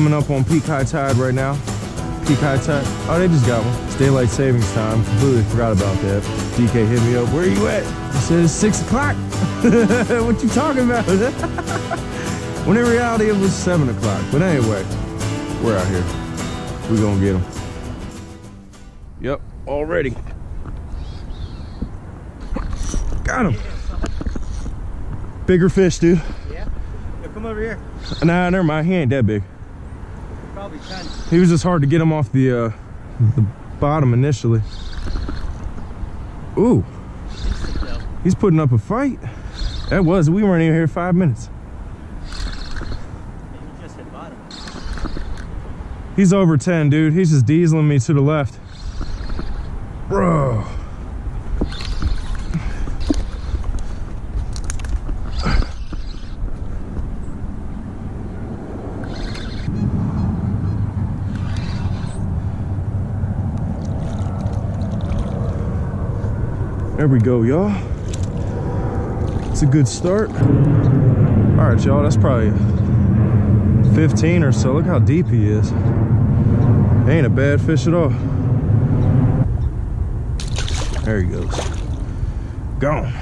coming up on peak high tide right now. Peak high tide. Oh, they just got one. It's daylight savings time. Completely forgot about that. DK hit me up. Where are you at? He said it's six o'clock. what you talking about? when in reality it was seven o'clock. But anyway, we're out here. We gonna get them. Yep, already. Got him. Bigger fish, dude. Yeah? yeah? Come over here. Nah, never mind. He ain't that big. Probably 10. He was just hard to get him off the uh, the bottom initially. Ooh. He's putting up a fight. That was. We weren't even here five minutes. He just hit bottom. He's over 10, dude. He's just dieseling me to the left. Bro. There we go, y'all. It's a good start. All right, y'all, that's probably 15 or so. Look how deep he is. Ain't a bad fish at all. There he goes. Gone.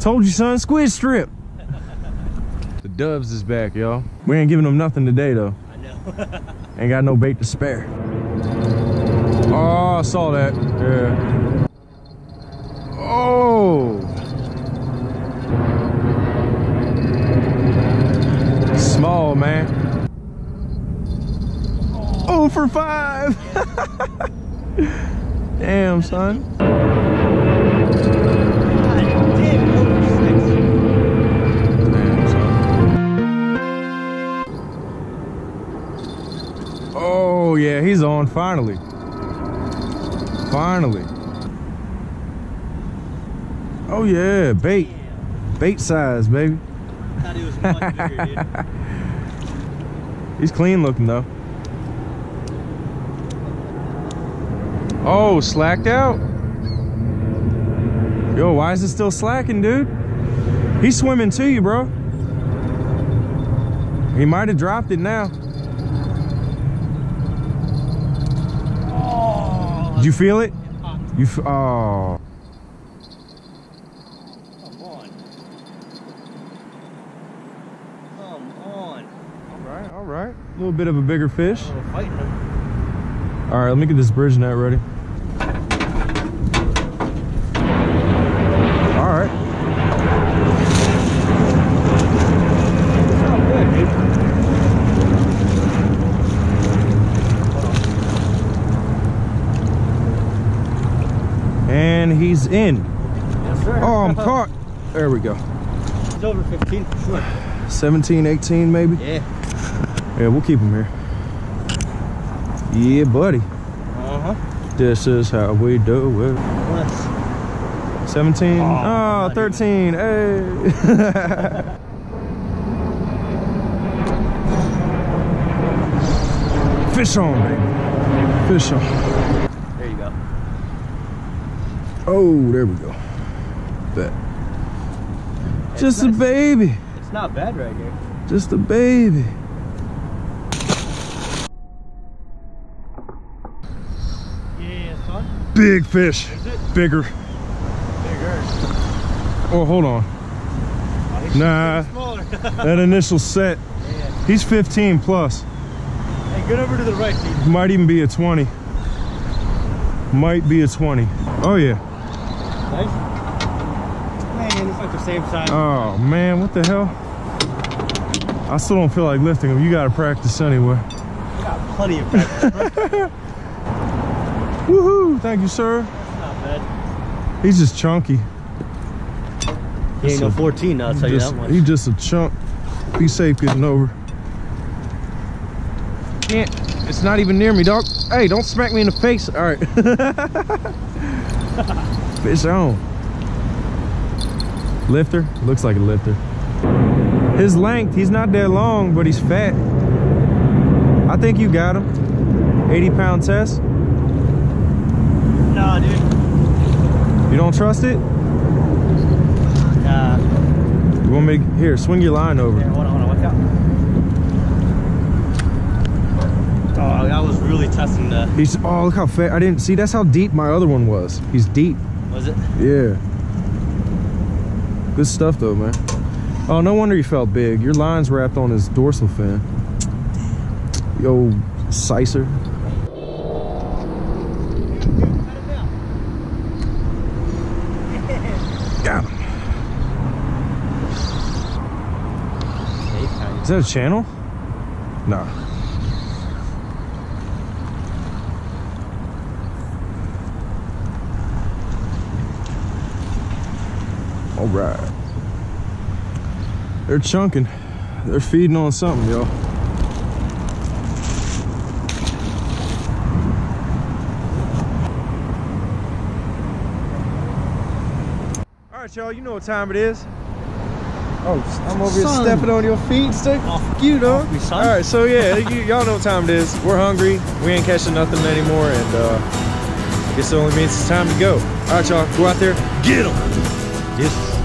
Told you, son, squid strip. the doves is back, y'all. We ain't giving them nothing today, though. I know. Ain't got no bait to spare. Oh, I saw that. Yeah. Oh. Small, man. Oh, for five. Damn, son. Damn, son. Oh, yeah, he's on finally. Finally. Oh, yeah, bait. Bait size, baby. I thought he was bigger. He's clean looking though. Oh, slacked out. Yo, why is it still slacking, dude? He's swimming to you, bro. He might have dropped it now. Did you feel it? You f oh. Come on. Come on. All right, all right. A little bit of a bigger fish. Him. All right, let me get this bridge net ready. And he's in. Yes, sir. Oh, I'm caught. There we go. It's over 15 for sure. 17, 18 maybe. Yeah. Yeah, we'll keep him here. Yeah, buddy. Uh-huh. This is how we do it. Plus, 17. Oh, Oh, not 13. Hey. Fish on, baby. Fish on. There you go. Oh, there we go. Bet. Just a baby. It's not bad right here. Just a baby. Yeah, son. Big fish. Bigger. bigger? Oh, hold on. Oh, Nah. That initial set, yeah. he's 15 plus. Hey, get over to the right, dude. Might even be a 20. Might be a 20. Oh, yeah. Nice. Man, it's like the same size. Oh, man, what the hell? I still don't feel like lifting them. You got to practice anyway. I got plenty of practice. bro. Woohoo! Thank you, sir. not bad. He's just chunky. He ain't no 14, I'll tell you Just, that much. he just a chunk. Be safe getting over. Can't. It's not even near me, dog. Hey, don't smack me in the face. All right. Fish on. Lifter. Looks like a lifter. His length, he's not that long, but he's fat. I think you got him. 80 pound test. Nah, dude. You don't trust it? Nah. You want me to, here, swing your line over. Here, hold on, hold on, watch out. Oh, I was really testing the. He's oh look how fat. I didn't see. That's how deep my other one was. He's deep. Was it? Yeah. Good stuff though, man. Oh, no wonder you felt big. Your line's wrapped on his dorsal fin. Yo, sicer. Got him. Is that a channel? Nah. All right. They're chunking. They're feeding on something, y'all. All right, y'all, you know what time it is. Oh, I'm over here Son. stepping on your feet. Stick. Off- Fuck you, dog. off. All right, so yeah, you, y'all know what time it is. We're hungry. We ain't catching nothing anymore, and uh, I guess it only means it's time to go. All right, y'all, go out there, get them. Yes.